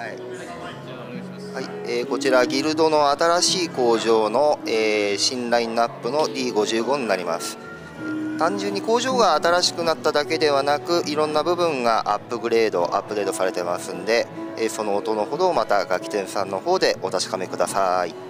はい。えー、こちらギルドの新しい工場の、えー、新ラインナップの D55 になります。単純に工場が新しくなっただけではなくいろんな部分がアップグレードアップデートされてますんで、えー、その音のほどをまた楽器店さんの方でお確かめください。